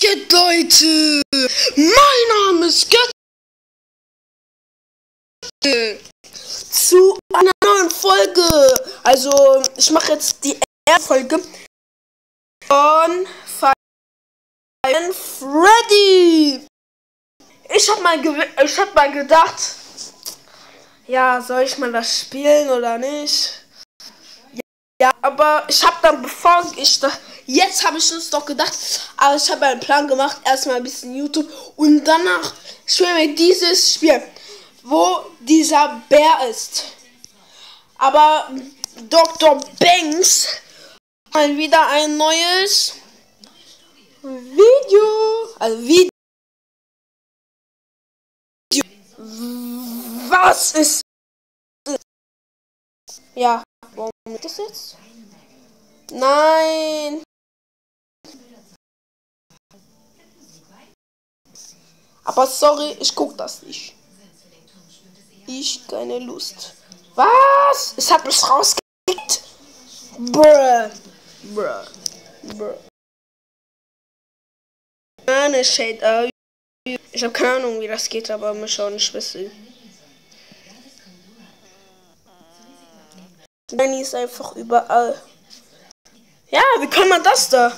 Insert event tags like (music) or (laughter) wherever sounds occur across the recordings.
geht, Leute? Mein Name ist Götte. Zu einer neuen Folge. Also, ich mache jetzt die erste Folge von Fire Freddy. Ich hab mal, hab mal gedacht, ja, soll ich mal das spielen oder nicht? Ja, aber ich habe dann, bevor ich da, jetzt habe ich es doch gedacht, aber ich habe einen Plan gemacht, erstmal ein bisschen YouTube und danach spielen wir dieses Spiel, wo dieser Bär ist. Aber Dr. Banks mal wieder ein neues Video, also Video. Was ist ja, warum das jetzt? Nein. Aber sorry, ich guck das nicht. Ich keine Lust. Was? Es hat mich rausgekickt. Bruh. Bruh. Bruh. Ich habe keine Ahnung, wie das geht, aber mal schauen, ich weiß Danny ist einfach überall. Ja, wie kann man das da?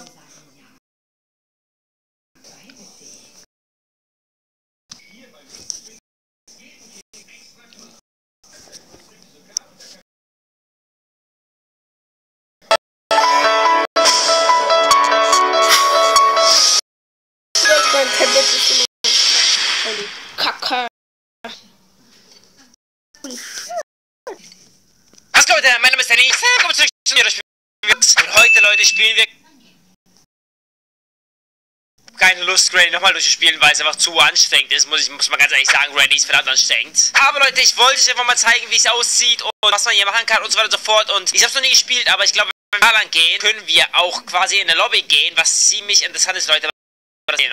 Keine Lust, Granny nochmal durchzuspielen, weil es einfach zu anstrengend ist, muss ich muss man ganz ehrlich sagen, Granny ist verdammt anstrengend. Aber Leute, ich wollte euch einfach mal zeigen, wie es aussieht und was man hier machen kann und so weiter und so fort. Und ich habe es noch nie gespielt, aber ich glaube, wenn wir lang gehen, können wir auch quasi in der Lobby gehen, was ziemlich interessant ist, Leute.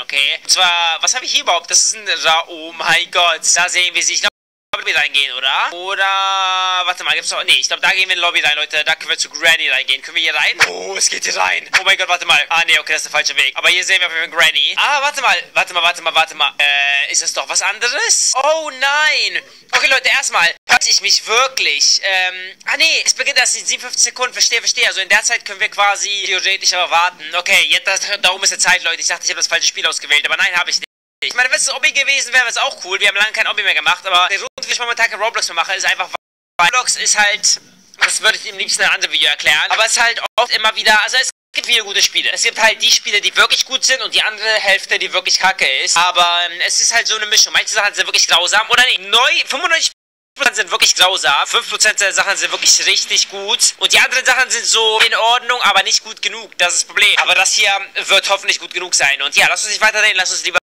Okay, und zwar, was habe ich hier überhaupt? Das ist ein Ra... Oh mein Gott, da sehen wir sich. Lobby reingehen, oder? Oder, warte mal, gibt's noch, nee, ich glaube, da gehen wir in die Lobby rein, Leute, da können wir zu Granny reingehen. Können wir hier rein? Oh, es geht hier rein. Oh mein Gott, warte mal. Ah, nee, okay, das ist der falsche Weg. Aber hier sehen wir auf jeden Fall Granny. Ah, warte mal, warte mal, warte mal, warte mal. Äh, ist das doch was anderes? Oh nein. Okay, Leute, erstmal, hört ich mich wirklich, ähm, ah nee, es beginnt erst in 57 Sekunden, verstehe, verstehe. Also in der Zeit können wir quasi theoretisch aber warten. Okay, jetzt, das, darum ist die Zeit, Leute. Ich dachte, ich habe das falsche Spiel ausgewählt, aber nein, habe ich nicht. Ich meine, wenn es ein Obby gewesen wäre, wäre es auch cool. Wir haben lange kein Obby mehr gemacht, aber der Grund, wie ich momentan kein Roblox mehr mache, ist einfach, weil Roblox ist halt, das würde ich im liebsten in einem anderen Video erklären, aber es ist halt oft immer wieder, also es gibt viele gute Spiele. Es gibt halt die Spiele, die wirklich gut sind und die andere Hälfte, die wirklich kacke ist. Aber ähm, es ist halt so eine Mischung. Manche Sachen sind wirklich grausam oder nicht. Neu, 95 sind wirklich grausam, 5% der Sachen sind wirklich richtig gut und die anderen Sachen sind so in Ordnung, aber nicht gut genug, das ist das Problem. Aber das hier wird hoffentlich gut genug sein und ja, lass uns nicht weiterreden, lass uns lieber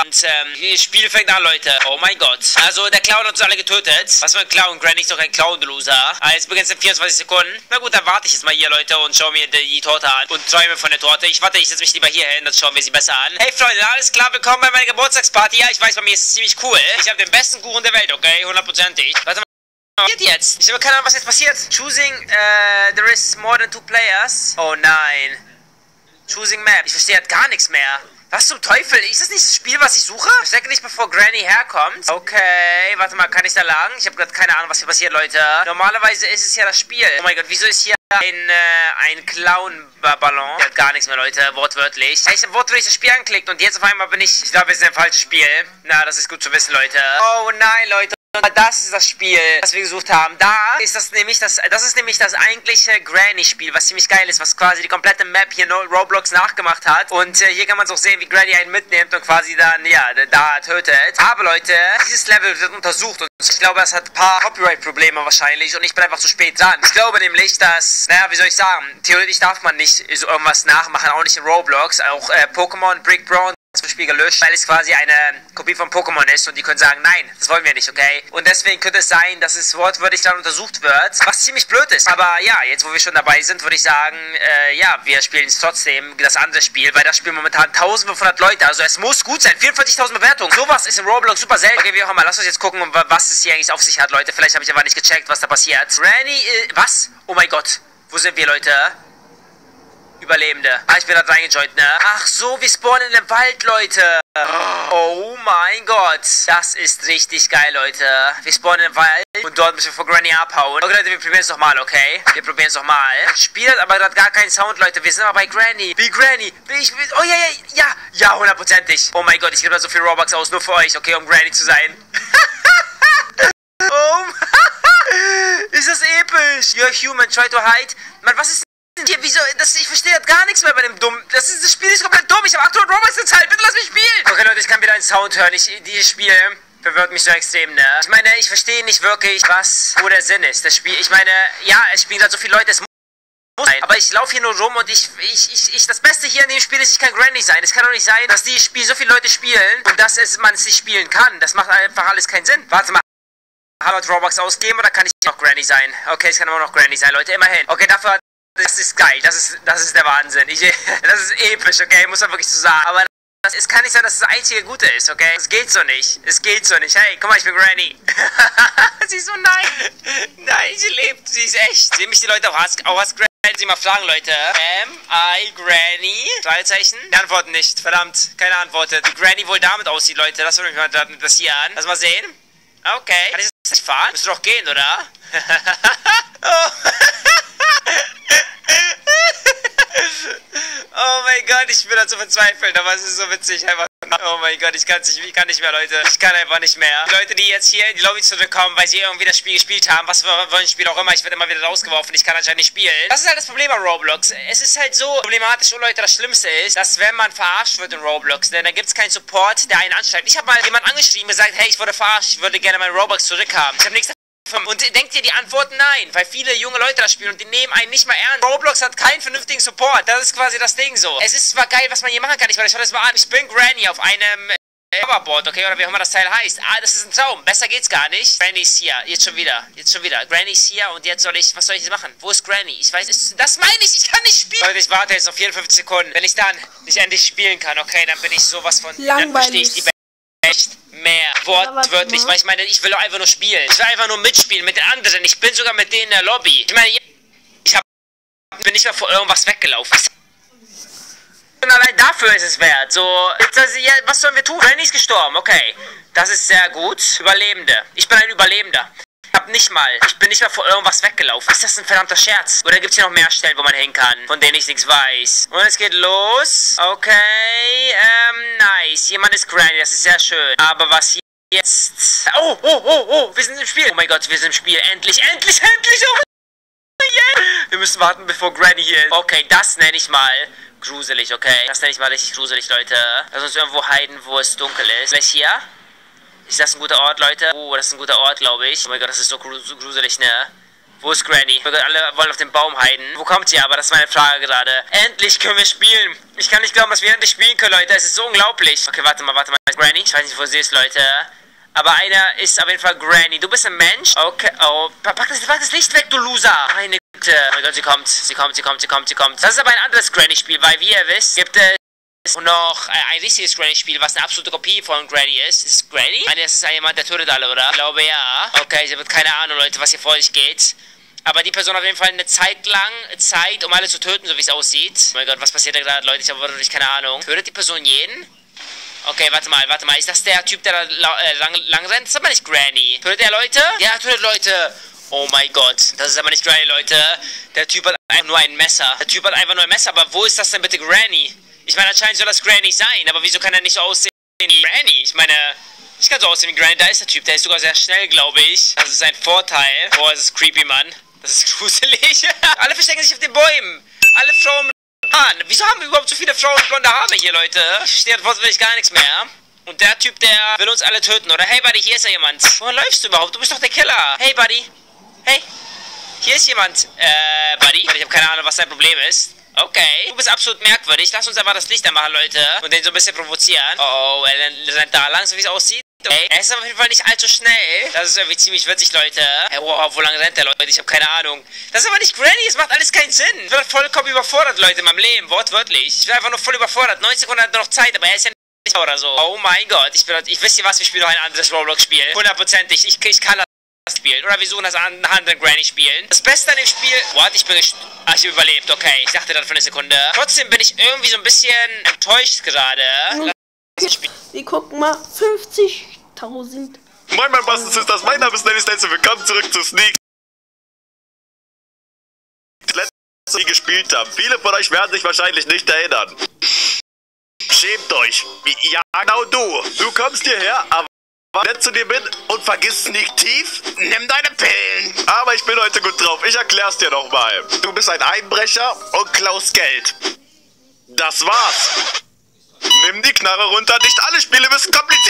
und ähm, das Spiel fängt an, Leute. Oh mein Gott. Also, der Clown hat uns alle getötet. Was für ein Clown? Granny ist doch ein Clown, du Loser. Ah, jetzt beginnt es in 24 Sekunden. Na gut, dann warte ich jetzt mal hier, Leute, und schau mir die, die Torte an. Und träume von der Torte. Ich warte, ich setze mich lieber hier hin, dann schauen wir sie besser an. Hey, Freunde, alles klar, willkommen bei meiner Geburtstagsparty. Ja, ich weiß, bei mir ist es ziemlich cool. Ich habe den besten Kuchen der Welt, okay? Hundertprozentig. Warte mal. Was passiert jetzt? Ich habe keine Ahnung, was jetzt passiert. Choosing, uh, there is more than two players. Oh nein. Choosing Map. Ich verstehe halt gar nichts mehr. Was zum Teufel? Ist das nicht das Spiel, was ich suche? Verstecke nicht, bevor Granny herkommt. Okay, warte mal, kann ich da lang? Ich habe gerade keine Ahnung, was hier passiert, Leute. Normalerweise ist es ja das Spiel. Oh mein Gott, wieso ist hier ein, äh, ein Clown-Ballon? Der hat gar nichts mehr, Leute, wortwörtlich. Ich habe wortwörtlich das Spiel angeklickt und jetzt auf einmal bin ich... Ich glaube, es ist ein falsches Spiel. Na, das ist gut zu wissen, Leute. Oh nein, Leute. Das ist das Spiel, was wir gesucht haben. Da ist das nämlich das, das ist nämlich das eigentliche Granny-Spiel, was ziemlich geil ist, was quasi die komplette Map hier Roblox nachgemacht hat. Und äh, hier kann man es auch sehen, wie Granny einen mitnimmt und quasi dann, ja, da tötet. Aber Leute, dieses Level wird untersucht und ich glaube, es hat ein paar Copyright-Probleme wahrscheinlich und ich bin einfach zu spät dran. Ich glaube nämlich, dass, naja, wie soll ich sagen, theoretisch darf man nicht so irgendwas nachmachen, auch nicht in Roblox. Auch äh, Pokémon, Brick Brown das Spiel gelöscht, weil es quasi eine Kopie von Pokémon ist und die können sagen, nein, das wollen wir nicht, okay? Und deswegen könnte es sein, dass es wortwörtlich dann untersucht wird, was ziemlich blöd ist. Aber ja, jetzt wo wir schon dabei sind, würde ich sagen, äh, ja, wir spielen es trotzdem, das andere Spiel, weil das Spiel momentan 1500 Leute, also es muss gut sein, 44.000 Bewertungen. Sowas ist in Roblox super selten. Okay, wie auch immer, lasst uns jetzt gucken, was es hier eigentlich auf sich hat, Leute. Vielleicht habe ich aber nicht gecheckt, was da passiert. Granny, äh, was? Oh mein Gott, wo sind wir, Leute? Überlebende. Ah, ich bin da reingejoint, ne? Ach so, wir spawnen in dem Wald, Leute. Oh mein Gott. Das ist richtig geil, Leute. Wir spawnen im Wald und dort müssen wir vor Granny abhauen. Okay, Leute, wir probieren es nochmal, okay? Wir probieren es nochmal. Spiel hat aber gerade gar keinen Sound, Leute. Wir sind aber bei Granny. Wie Granny. Wie ich, oh ja, ja, ja. Ja, hundertprozentig. Oh mein Gott, ich gebe da so viel Robux aus, nur für euch, okay, um Granny zu sein. oh, (laughs) (laughs) ist das episch. You're human, try to hide. Mann, was ist hier? Wieso? Das, ich verstehe gar nichts mehr bei dem Dumm. Das, ist, das Spiel ist komplett dumm. Ich habe 800 Robux gezahlt. Bitte lass mich spielen. Okay, Leute, ich kann wieder einen Sound hören. Ich, dieses Spiel verwirrt mich so extrem, ne? Ich meine, ich verstehe nicht wirklich, was, wo der Sinn ist. Das Spiel, ich meine, ja, es spielen gerade so viele Leute, es muss sein. Aber ich laufe hier nur rum und ich, ich, ich, ich, das Beste hier in dem Spiel ist, ich kann Granny sein. Es kann doch nicht sein, dass dieses Spiel so viele Leute spielen und dass es, man es nicht spielen kann. Das macht einfach alles keinen Sinn. Warte mal. Harvard Robux ausgeben oder kann ich noch Granny sein? Okay, es kann immer noch Granny sein, Leute, immerhin. Okay, dafür, das ist geil, das ist, das ist der Wahnsinn. Ich, (laughs) das ist episch, okay, muss man wirklich so sagen. Aber das, es kann nicht sein, dass das einzige Gute ist, okay? Es geht so nicht. Es geht so nicht. Hey, guck mal, ich bin Granny. (laughs) sie ist so nein. (laughs) Nein, sie lebt. Sie ist echt. Sehen mich die Leute auch als, auch als Granny. Sie mal fragen, Leute. Am I Granny? Fragezeichen? Die antworten nicht. Verdammt, keine Antwort. Die Granny wohl damit aussieht, Leute. Das würde mich mal interessieren. Lass mal sehen. Okay. Kann ich das nicht fahren? Müsste doch gehen, oder? oh. Oh mein Gott, ich bin da zu verzweifeln, aber es ist so witzig, einfach. Oh mein Gott, ich, kann's nicht, ich kann nicht mehr, Leute. Ich kann einfach nicht mehr. Die Leute, die jetzt hier in die Lobby zurückkommen, weil sie irgendwie das Spiel gespielt haben, was für ein Spiel auch immer, ich werde immer wieder rausgeworfen, ich kann anscheinend nicht spielen. Das ist halt das Problem bei Roblox. Es ist halt so problematisch, und Leute, das Schlimmste ist, dass wenn man verarscht wird in Roblox, ne, dann gibt es keinen Support, der einen anschreibt. Ich habe mal jemand angeschrieben, gesagt, hey, ich wurde verarscht, ich würde gerne meinen Roblox zurückhaben. Ich habe nichts und denkt ihr die Antwort nein, weil viele junge Leute das spielen und die nehmen einen nicht mal ernst. Roblox hat keinen vernünftigen Support. Das ist quasi das Ding so. Es ist zwar geil, was man hier machen kann. Ich meine, schau das mal an. Ich bin Granny auf einem Hoverboard, okay, oder wie auch immer das Teil heißt. Ah, das ist ein Traum. Besser geht's gar nicht. Granny ist hier. Jetzt schon wieder. Jetzt schon wieder. Granny ist hier und jetzt soll ich, was soll ich jetzt machen? Wo ist Granny? Ich weiß, ist, das meine ich. Ich kann nicht spielen. Leute, ich warte jetzt noch 54 Sekunden. Wenn ich dann nicht endlich spielen kann, okay, dann bin ich sowas von, Langweilig. dann verstehe ich die Welt echt mehr. Wortwörtlich. Weil ich meine, ich will einfach nur spielen. Ich will einfach nur mitspielen mit den anderen. Ich bin sogar mit denen in der Lobby. Ich meine, ich hab, bin nicht mehr vor irgendwas weggelaufen. Und allein dafür ist es wert. So, das, ja, was sollen wir tun? Granny ist gestorben, okay. Das ist sehr gut. Überlebende. Ich bin ein Überlebender. Hab nicht mal, ich bin nicht mal vor irgendwas weggelaufen. Ist das ein verdammter Scherz? Oder gibt es hier noch mehr Stellen, wo man hin kann, von denen ich nichts weiß? Und es geht los. Okay, ähm, nice. Jemand ist Granny, das ist sehr schön. Aber was hier jetzt... Oh, oh, oh, oh, wir sind im Spiel. Oh mein Gott, wir sind im Spiel. Endlich, endlich, endlich. Oh wir müssen warten, bevor Granny hier ist. Okay, das nenne ich mal gruselig, okay? Das nenne ich mal richtig gruselig, Leute. Lass uns irgendwo heiden, wo es dunkel ist. Vielleicht hier? Ist das ein guter Ort, Leute? Oh, das ist ein guter Ort, glaube ich. Oh mein Gott, das ist so gruselig, ne? Wo ist Granny? Alle wollen auf den Baum heiden. Wo kommt sie aber? Das ist meine Frage gerade. Endlich können wir spielen. Ich kann nicht glauben, dass wir endlich spielen können, Leute. Es ist so unglaublich. Okay, warte mal, warte mal. Granny? Ich weiß nicht, wo sie ist, Leute. Aber einer ist auf jeden Fall Granny. Du bist ein Mensch? Okay. Oh, pack das, pack das Licht weg, du Loser. Meine Güte. Oh mein Gott, sie kommt. Sie kommt, sie kommt, sie kommt, sie kommt. Das ist aber ein anderes Granny-Spiel, weil, wie ihr wisst, gibt es noch äh, ein richtiges Granny-Spiel, was eine absolute Kopie von Granny ist. Ist Granny? Nein, das ist jemand, der tötet alle, oder? Ich glaube, ja. Okay, sie wird keine Ahnung, Leute, was hier vor sich geht. Aber die Person auf jeden Fall eine Zeit lang Zeit, um alle zu töten, so wie es aussieht. Oh mein Gott, was passiert da gerade, Leute? Ich habe wirklich keine Ahnung. Tötet die Person jeden? Okay, warte mal, warte mal. Ist das der Typ, der da äh, lang, lang rennt? Das ist aber nicht Granny. Tötet er Leute? Ja, tötet Leute. Oh mein Gott, das ist aber nicht Granny, Leute. Der Typ hat einfach nur ein Messer. Der Typ hat einfach nur ein Messer, aber wo ist das denn bitte Granny? Ich meine, anscheinend soll das Granny sein, aber wieso kann er nicht so aussehen wie Granny? Ich meine, ich kann so aussehen wie Granny. Da ist der Typ, der ist sogar sehr schnell, glaube ich. Das ist ein Vorteil. Boah, das ist creepy, Mann. Das ist (laughs) gruselig. Alle verstecken sich auf den Bäumen. Alle Frauen Mann, wieso haben wir überhaupt so viele Frauen mit blonde Haare hier, Leute? Ich stehe wirklich gar nichts mehr. Und der Typ, der will uns alle töten, oder? Hey, Buddy, hier ist ja jemand. Wohin läufst du überhaupt? Du bist doch der Killer. Hey, Buddy. Hey. Hier ist jemand. Äh, Buddy. Ich habe keine Ahnung, was dein Problem ist. Okay. Du bist absolut merkwürdig. Lass uns einfach das Licht anmachen, Leute. Und den so ein bisschen provozieren. Oh, oh er rennt da lang, so wie es aussieht. Okay. Er ist auf jeden Fall nicht allzu schnell. Das ist irgendwie ziemlich witzig, Leute. Hey, wow, wo lange rennt der, Leute? Ich habe keine Ahnung. Das ist aber nicht Granny. Es macht alles keinen Sinn. Ich bin vollkommen überfordert, Leute, in meinem Leben. Wortwörtlich. Ich bin einfach nur voll überfordert. 90 Sekunden hat noch Zeit, aber er ist ja nicht oder so. Oh mein Gott. Ich bin, ich wisst ihr was? Wir spielen noch ein anderes Roblox-Spiel. Hundertprozentig. Ich, ich kann das spielen. Oder wir suchen das an anderen Granny spielen. Das Beste an dem Spiel... What? Ich bin... Ah, ich überlebt, okay. Ich dachte dann für eine Sekunde. Trotzdem bin ich irgendwie so ein bisschen enttäuscht gerade. Wir gucken mal. 50.000. Moin, mein Bastens ist das. Mein Name ist Dennis Lenze. Willkommen zurück zu Sneak. Letzte die gespielt haben. Viele von euch werden sich wahrscheinlich nicht erinnern. Schämt euch. Ja, genau du. Du kommst hierher, aber nett zu dir bin und vergiss Sneak Tief, nimm deine Pillen. Aber ich bin heute gut drauf. Ich erklär's dir nochmal. Du bist ein Einbrecher und klaust Geld. Das war's. Nimm die Knarre runter. Nicht alle Spiele müssen kompliziert.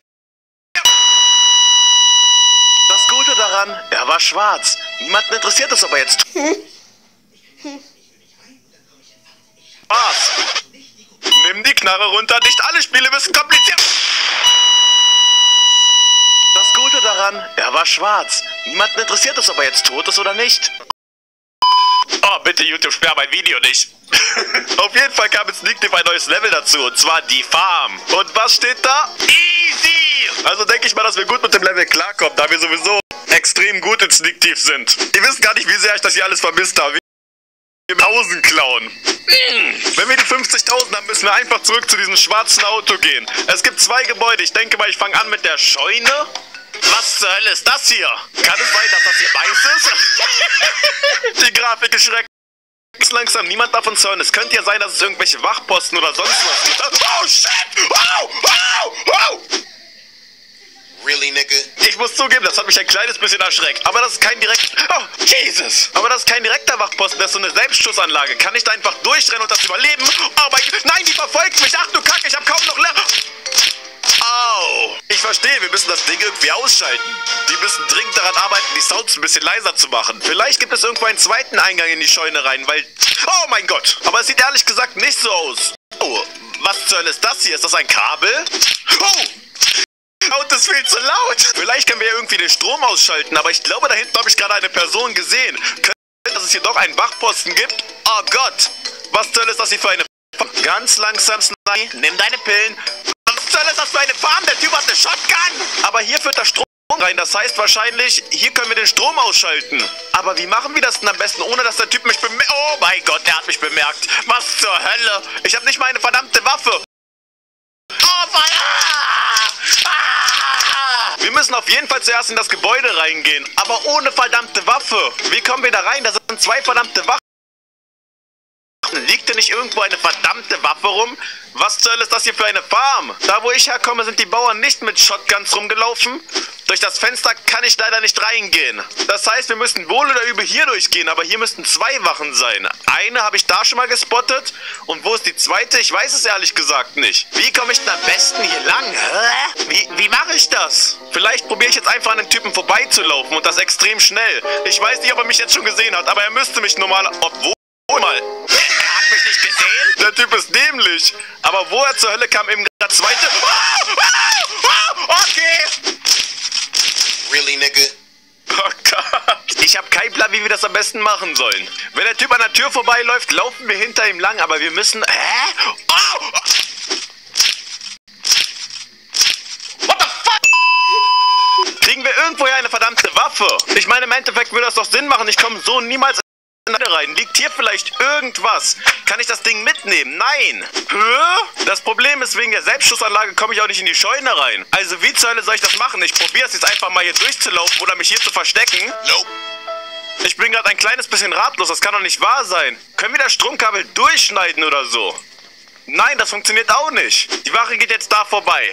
Das Gute daran, er war schwarz. Niemanden interessiert es, ob er jetzt. Was? Nimm die Knarre runter. Nicht alle Spiele müssen kompliziert. Das Gute daran, er war schwarz. Niemanden interessiert es, ob er jetzt tot ist oder nicht. Oh, bitte YouTube, sperr mein Video nicht. (laughs) Auf jeden Fall kam in Sneak ein neues Level dazu, und zwar die Farm. Und was steht da? Easy! Also denke ich mal, dass wir gut mit dem Level klarkommen, da wir sowieso extrem gut in Sneak Thief sind. Ihr wisst gar nicht, wie sehr ich das hier alles vermisst habe. Wir 1000 klauen. Hm. Wenn wir die 50.000 haben, müssen wir einfach zurück zu diesem schwarzen Auto gehen. Es gibt zwei Gebäude. Ich denke mal, ich fange an mit der Scheune. Was zur Hölle ist das hier? Kann es sein, dass das hier weiß ist? (laughs) die Grafik ist schrecklich. Langsam niemand davon zu hören. Es könnte ja sein, dass es irgendwelche Wachposten oder sonst was gibt. Oh shit! Oh! Oh! Oh! Really, nigga? Ich muss zugeben, das hat mich ein kleines bisschen erschreckt. Aber das ist kein direkt. Oh, Jesus! Aber das ist kein direkter Wachposten, das ist so eine Selbstschussanlage. Kann ich da einfach durchrennen und das überleben? Oh mein! Nein, die verfolgt mich! Ach du Kacke, ich hab kaum noch leer. Au! Ich verstehe, wir müssen das Ding irgendwie ausschalten. Die müssen dringend daran arbeiten, die Sounds ein bisschen leiser zu machen. Vielleicht gibt es irgendwo einen zweiten Eingang in die Scheune rein, weil. Oh mein Gott! Aber es sieht ehrlich gesagt nicht so aus. Oh, was zur Hölle ist das hier? Ist das ein Kabel? Oh! Laut ist viel zu laut. Vielleicht können wir ja irgendwie den Strom ausschalten, aber ich glaube, da hinten habe ich gerade eine Person gesehen. Könnte dass es hier doch einen Wachposten gibt? Oh Gott. Was zur Hölle ist das hier für eine... Ganz langsam, Snai. Nimm deine Pillen. Was Hölle ist das für eine Farm? Der Typ hat eine Shotgun. Aber hier führt der Strom rein. Das heißt wahrscheinlich, hier können wir den Strom ausschalten. Aber wie machen wir das denn am besten, ohne dass der Typ mich bemerkt? Oh mein Gott, der hat mich bemerkt. Was zur Hölle? Ich habe nicht mal eine verdammte Waffe. Oh, verdammt! Wir müssen auf jeden Fall zuerst in das Gebäude reingehen, aber ohne verdammte Waffe. Wie kommen wir da rein? Da sind zwei verdammte Wachen. Liegt denn nicht irgendwo eine verdammte Waffe rum? Was zur Hölle ist das hier für eine Farm? Da, wo ich herkomme, sind die Bauern nicht mit Shotguns rumgelaufen. Durch das Fenster kann ich leider nicht reingehen. Das heißt, wir müssen wohl oder übel hier durchgehen, aber hier müssten zwei Wachen sein. Eine habe ich da schon mal gespottet. Und wo ist die zweite? Ich weiß es ehrlich gesagt nicht. Wie komme ich denn am besten hier lang? Wie, wie mache ich das? Vielleicht probiere ich jetzt einfach an den Typen vorbeizulaufen und das extrem schnell. Ich weiß nicht, ob er mich jetzt schon gesehen hat, aber er müsste mich normal... Obwohl... Mal. Er hat mich nicht gesehen? Der Typ ist dämlich. Aber woher zur Hölle kam eben der zweite... Ah! Ah! Okay. Really, nigga? Oh Gott. Ich habe keinen Plan, wie wir das am besten machen sollen. Wenn der Typ an der Tür vorbeiläuft, laufen wir hinter ihm lang, aber wir müssen... Hä? Oh! What the fuck? Kriegen wir irgendwoher eine verdammte Waffe? Ich meine, im Endeffekt würde das doch Sinn machen. Ich komme so niemals die rein. Liegt hier vielleicht irgendwas? Kann ich das Ding mitnehmen? Nein. Hä? Das Problem ist, wegen der Selbstschussanlage komme ich auch nicht in die Scheune rein. Also wie zur Hölle soll ich das machen? Ich probiere es jetzt einfach mal hier durchzulaufen oder mich hier zu verstecken. Nope. Ich bin gerade ein kleines bisschen ratlos. Das kann doch nicht wahr sein. Können wir das Stromkabel durchschneiden oder so? Nein, das funktioniert auch nicht. Die Wache geht jetzt da vorbei.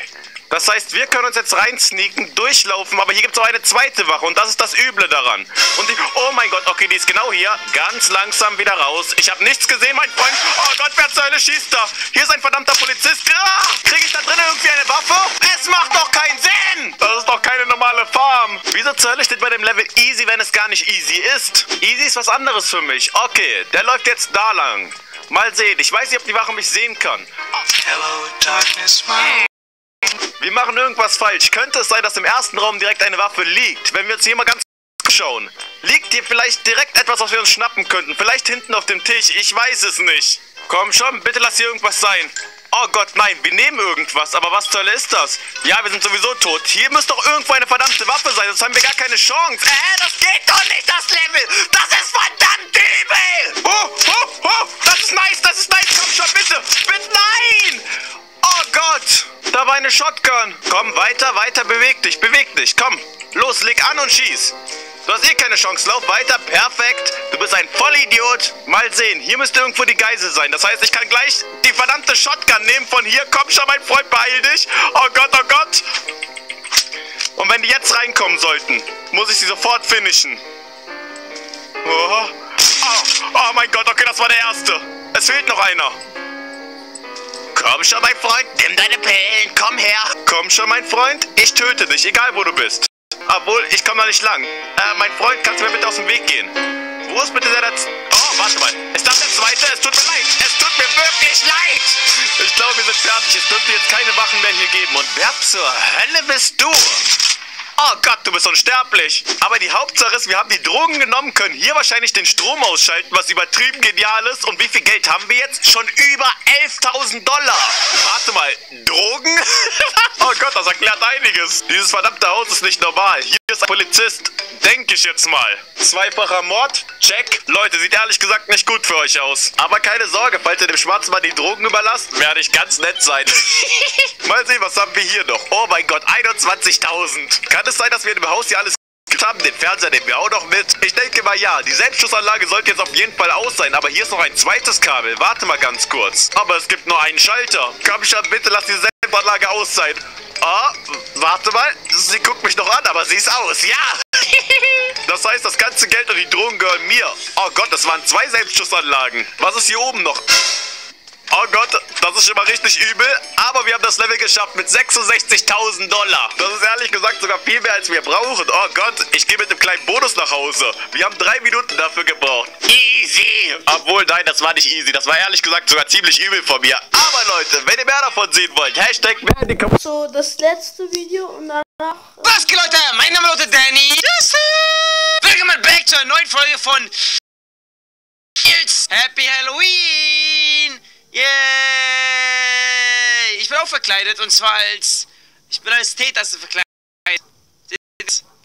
Das heißt, wir können uns jetzt reinsneaken, durchlaufen, aber hier gibt es auch eine zweite Wache und das ist das Üble daran. Und die, oh mein Gott, okay, die ist genau hier. Ganz langsam wieder raus. Ich habe nichts gesehen, mein Freund. Oh Gott, wer zur Hölle schießt da? Hier ist ein verdammter Polizist. Ah, Kriege ich da drin irgendwie eine Waffe? Es macht doch keinen Sinn! Das ist doch keine normale Farm. Wieso zur Hölle steht bei dem Level easy, wenn es gar nicht easy ist? Easy ist was anderes für mich. Okay, der läuft jetzt da lang. Mal sehen. Ich weiß nicht, ob die Wache mich sehen kann. Hello, darkness, my wir machen irgendwas falsch. Könnte es sein, dass im ersten Raum direkt eine Waffe liegt? Wenn wir uns hier mal ganz schauen. Liegt hier vielleicht direkt etwas, was wir uns schnappen könnten? Vielleicht hinten auf dem Tisch? Ich weiß es nicht. Komm schon, bitte lass hier irgendwas sein. Oh Gott, nein, wir nehmen irgendwas. Aber was zur Hölle ist das? Ja, wir sind sowieso tot. Hier müsste doch irgendwo eine verdammte Waffe sein, sonst haben wir gar keine Chance. Äh, das geht doch nicht, das Level. Das ist verdammt übel. Oh, oh, oh, das ist nice, das ist nice. Komm schon, bitte. Bitte, nein. Oh Gott meine Shotgun. Komm, weiter, weiter, beweg dich, beweg dich. Komm, los, leg an und schieß. Du hast eh keine Chance. Lauf weiter. Perfekt. Du bist ein Vollidiot. Mal sehen. Hier müsste irgendwo die Geisel sein. Das heißt, ich kann gleich die verdammte Shotgun nehmen von hier. Komm schon, mein Freund, beeil dich. Oh Gott, oh Gott. Und wenn die jetzt reinkommen sollten, muss ich sie sofort finishen. Oh. Oh, oh mein Gott, okay, das war der erste. Es fehlt noch einer. Komm schon, mein Freund, nimm deine Pillen, komm her. Komm schon, mein Freund, ich töte dich, egal wo du bist. Obwohl, ich komme da nicht lang. Äh, mein Freund, kannst du mir bitte aus dem Weg gehen? Wo ist bitte der... Letz oh, warte mal. Ist das der zweite? Es tut mir leid. Es tut mir wirklich leid. Ich glaube, wir sind fertig. Es dürfte jetzt keine Wachen mehr hier geben. Und wer zur Hölle bist du? Oh Gott, du bist unsterblich. Aber die Hauptsache ist, wir haben die Drogen genommen, können hier wahrscheinlich den Strom ausschalten, was übertrieben genial ist. Und wie viel Geld haben wir jetzt? Schon über 11.000 Dollar. Warte mal, Drogen? (laughs) oh Gott, das erklärt einiges. Dieses verdammte Haus ist nicht normal. Hier ist Polizist. Denke ich jetzt mal. Zweifacher Mord? Check. Leute, sieht ehrlich gesagt nicht gut für euch aus. Aber keine Sorge, falls ihr dem Schwarzen mal die Drogen überlasst, werde ich ganz nett sein. (laughs) mal sehen, was haben wir hier noch? Oh mein Gott, 21.000. Kann es sein, dass wir in dem Haus hier alles haben? Den Fernseher nehmen wir auch noch mit. Ich denke mal ja, die Selbstschussanlage sollte jetzt auf jeden Fall aus sein, aber hier ist noch ein zweites Kabel. Warte mal ganz kurz. Aber es gibt nur einen Schalter. Komm schon, bitte lass die Selbstanlage aus sein. Oh, warte mal. Sie guckt mich noch an, aber sie ist aus. Ja. (laughs) Das heißt, das ganze Geld und die Drogen gehören mir. Oh Gott, das waren zwei Selbstschussanlagen. Was ist hier oben noch? Oh Gott, das ist schon mal richtig übel. Aber wir haben das Level geschafft mit 66.000 Dollar. Das ist ehrlich gesagt sogar viel mehr, als wir brauchen. Oh Gott, ich gehe mit einem kleinen Bonus nach Hause. Wir haben drei Minuten dafür gebraucht. Easy. Obwohl, nein, das war nicht easy. Das war ehrlich gesagt sogar ziemlich übel von mir. Aber Leute, wenn ihr mehr davon sehen wollt, Hashtag mehr in die Kom So, das letzte Video und danach. Was geht, Leute? Mein Name lautet Danny. Willkommen back zu einer neuen Folge von Happy Halloween! Yay! Ich bin auch verkleidet und zwar als. Ich bin als Teetasse verkleidet.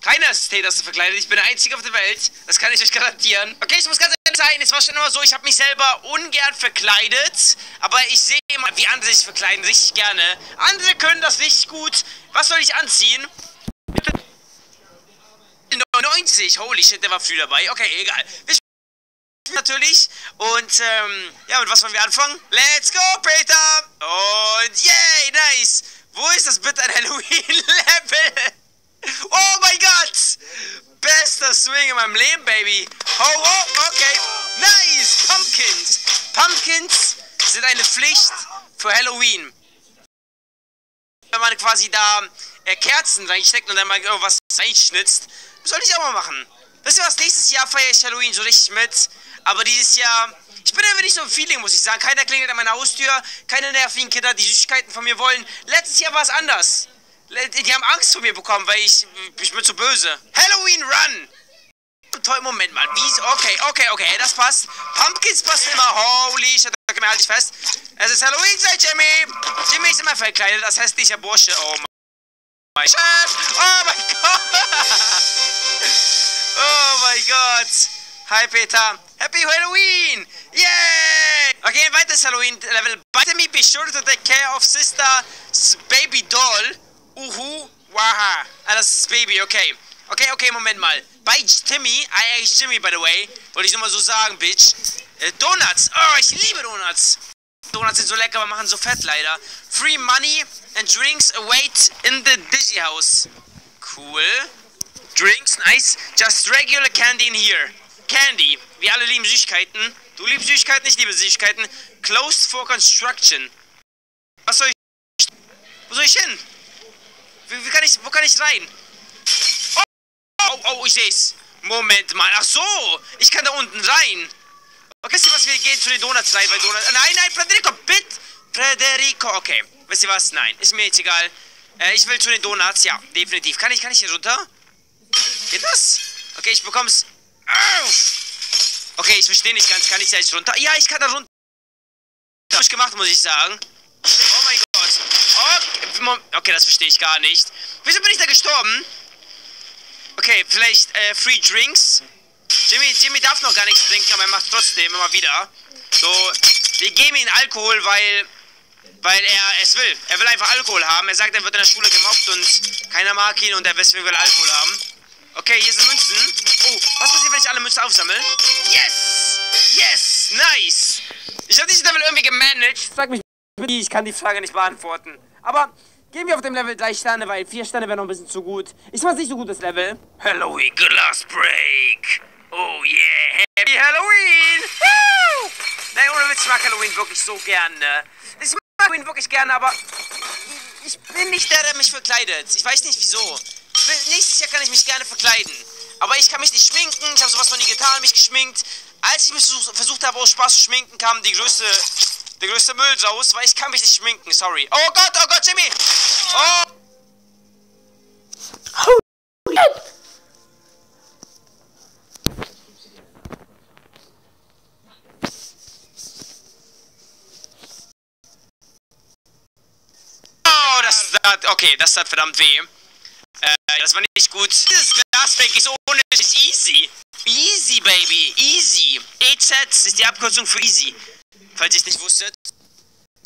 Keiner ist Teetasse verkleidet. Ich bin der Einzige auf der Welt. Das kann ich euch garantieren. Okay, ich muss ganz ehrlich sein. Es war schon immer so, ich habe mich selber ungern verkleidet. Aber ich sehe immer, wie andere sich verkleiden. Richtig gerne. Andere können das richtig gut. Was soll ich anziehen? 90. Holy shit, der war früh dabei. Okay, egal. Wir natürlich. Und, ähm, ja, mit was wollen wir anfangen? Let's go, Peter! Und, yay, nice! Wo ist das bitte ein Halloween-Level? (laughs) Oh mein Gott! Bester Swing in meinem Leben, Baby. Oh, oh, okay. Nice! Pumpkins. Pumpkins sind eine Pflicht für Halloween. Wenn man quasi da äh, Kerzen reinsteckt und dann mal irgendwas reinschnitzt, soll ich auch mal machen. Wisst ihr was? Nächstes Jahr feiere ich Halloween so richtig mit. Aber dieses Jahr, ich bin irgendwie nicht so im Feeling, muss ich sagen. Keiner klingelt an meiner Haustür, keine nervigen Kinder, die Süßigkeiten von mir wollen. Letztes Jahr war es anders. Die haben Angst vor mir bekommen, weil ich, ich bin zu böse. Halloween Run! Toll, Moment mal. Wie okay, okay, okay, das passt. Pumpkins passt immer. Holy shit, okay, halt dich fest. Es ist Halloween-Zeit, Jimmy. Jimmy ist immer verkleidet als hässlicher Bursche. Oh mein Gott. Oh mein Gott. (laughs) Oh mein Gott. Hi, Peter. Happy Halloween. Yay. Okay, weiteres Halloween-Level. By me, be sure to take care of sister's baby doll. Uhu, waha. Ah, das ist Baby, okay. Okay, okay, Moment mal. Bei Timmy, I ate Jimmy, by the way. Wollte ich nur mal so sagen, Bitch. Äh, Donuts. Oh, ich liebe Donuts. Donuts sind so lecker, aber machen so fett leider. Free money and drinks await in the Digi House. Cool. Drinks, nice. Just regular candy in here. Candy. Wir alle lieben Süßigkeiten. Du liebst Süßigkeiten, ich liebe Süßigkeiten. Closed for construction. Was soll ich... Wo soll ich hin? Wie, wie kann ich... Wo kann ich rein? Oh, oh, oh ich seh's. Moment mal. Ach so. Ich kann da unten rein. Okay, wisst ihr was? Wir gehen zu den Donuts rein, weil Donuts... Nein, nein, Federico, bitte! Federico, okay. Wisst ihr was? Nein, ist mir jetzt egal. Äh, ich will zu den Donuts, ja, definitiv. Kann ich, kann ich hier runter? Geht das? Okay, ich bekomm's. Okay, ich verstehe nicht ganz. Kann ich da jetzt runter? Ja, ich kann da runter. Hab ich gemacht, muss ich sagen. Oh mein Gott. Oh, okay, das verstehe ich gar nicht. Wieso bin ich da gestorben? Okay, vielleicht äh, Free Drinks. Jimmy, Jimmy darf noch gar nichts trinken, aber er macht trotzdem immer wieder. So, wir geben ihm Alkohol, weil Weil er es will. Er will einfach Alkohol haben. Er sagt, er wird in der Schule gemobbt und keiner mag ihn und er will Alkohol haben. Okay, hier sind Münzen. Oh, was passiert, wenn ich alle Münzen aufsammle? Yes! Yes! Nice! Ich habe dieses Level irgendwie gemanagt. Sag mich ich kann die Frage nicht beantworten. Aber gehen wir auf dem Level 3 Sterne, weil 4 Sterne wäre noch ein bisschen zu gut. Ich mach's nicht so gut, das Level. Halloween Glass Break. Oh yeah, Happy Halloween! Woo! Nein, ohne Witz, ich mag Halloween wirklich so gerne. Ich mag Halloween wirklich gerne, aber ich bin nicht der, der mich verkleidet. Ich weiß nicht wieso. Nächstes Jahr kann ich mich gerne verkleiden. Aber ich kann mich nicht schminken. Ich habe sowas noch nie getan, mich geschminkt. Als ich mich versuch, versucht habe, aus Spaß zu schminken, kam die größte, der größte Müll raus, weil ich kann mich nicht schminken. Sorry. Oh Gott, oh Gott, Jimmy! Oh! Oh, okay, das tat verdammt weh. Das war nicht gut. Dieses Glasfake ist ohne ist easy. Easy, baby, easy. EZ ist die Abkürzung für easy. Falls ihr es nicht wusstet.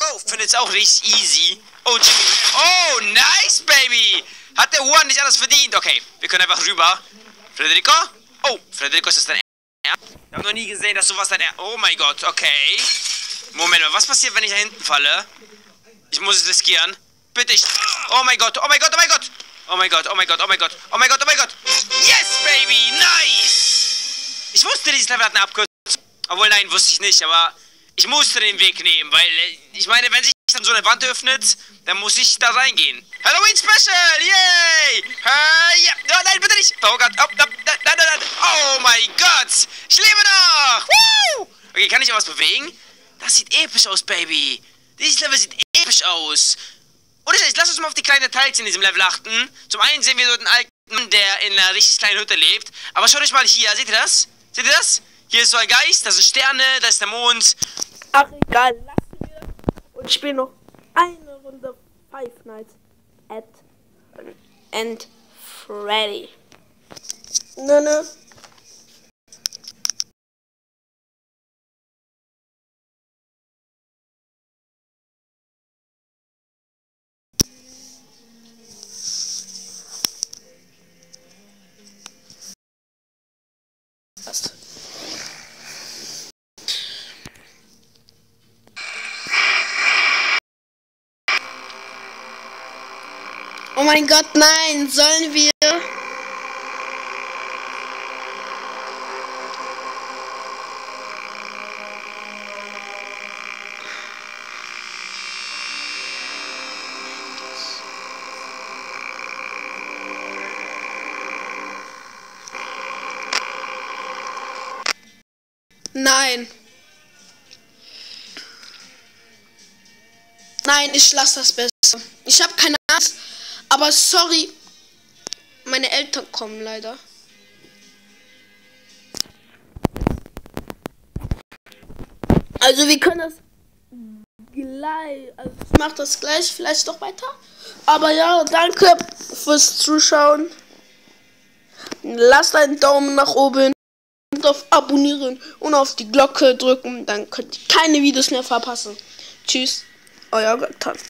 Oh, findet's auch richtig easy. Oh, Jimmy. Oh, nice, baby. Hat der Juan nicht alles verdient? Okay, wir können einfach rüber. Federico? Oh, Federico, ist das dein Ernst? Ich habe noch nie gesehen, dass sowas dein Ernst... Oh mein Gott, okay. Moment mal, was passiert, wenn ich da hinten falle? Ich muss es riskieren. Bitte ich. Oh mein Gott, oh mein Gott, oh mein Gott. Oh mein Gott, oh mein Gott, oh mein Gott, oh mein Gott, oh mein Gott. Yes, baby, nice. Ich wusste, dieses Level hat eine Abkürzung. Obwohl, nein, wusste ich nicht, aber ich musste den Weg nehmen, weil äh, ich meine, wenn sich dann so eine Wand öffnet, dann muss ich da reingehen. Halloween Special, yay! Äh, ja, oh, nein, bitte nicht. Oh Gott, oh, oh, nein. oh mein Gott, ich lebe noch. Woo! Okay, kann ich auch was bewegen? Das sieht episch aus, Baby. Dieses Level sieht episch aus. Und ich, lass uns mal auf die kleinen Details in diesem Level achten. Zum einen sehen wir dort einen alten Mann, der in einer richtig kleinen Hütte lebt. Aber schaut euch mal hier, seht ihr das? Seht ihr das? Hier ist so ein Geist, das sind Sterne, da ist der Mond. Ach egal, lassen wir. Und ich spiele noch eine Runde Five Nights at and Freddy. Nö, nö. Mein Gott, nein, sollen wir? Nein. Nein, ich lasse das besser. Ich habe keine. Aber sorry. Meine Eltern kommen leider. Also wir können das gleich. Also ich mache das gleich vielleicht doch weiter. Aber ja, danke fürs Zuschauen. Lasst einen Daumen nach oben und auf Abonnieren und auf die Glocke drücken. Dann könnt ihr keine Videos mehr verpassen. Tschüss, euer Götter.